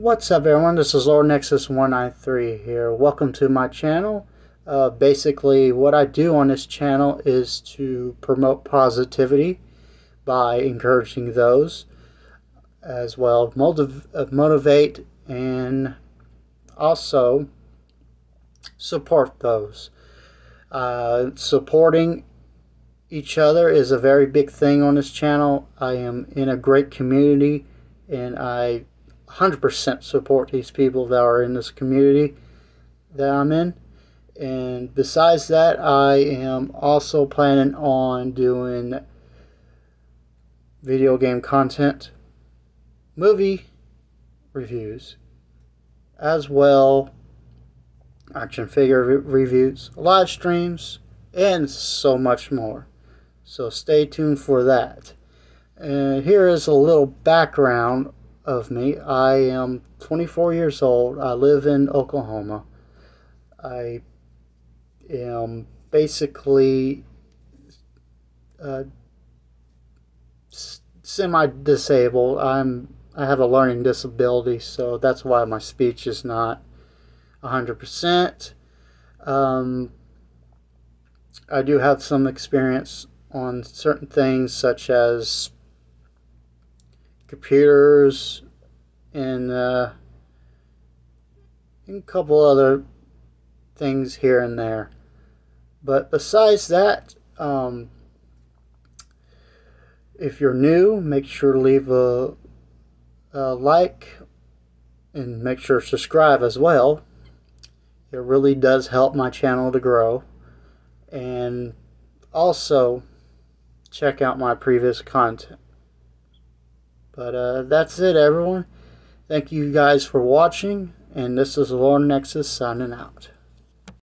What's up everyone, this is Lord Nexus 193 here. Welcome to my channel. Uh, basically what I do on this channel is to promote positivity by encouraging those as well motiv uh, motivate and also support those. Uh, supporting each other is a very big thing on this channel. I am in a great community and I 100% support these people that are in this community that I'm in. And besides that, I am also planning on doing video game content, movie reviews, as well action figure re reviews, live streams, and so much more. So stay tuned for that. And here is a little background of me. I am 24 years old. I live in Oklahoma. I am basically uh, semi-disabled. I'm I have a learning disability, so that's why my speech is not 100%. Um, I do have some experience on certain things such as computers, and, uh, and a couple other things here and there. But besides that, um, if you're new, make sure to leave a, a like and make sure to subscribe as well. It really does help my channel to grow. And also, check out my previous content. But uh, that's it, everyone. Thank you guys for watching, and this is Lord Nexus signing out.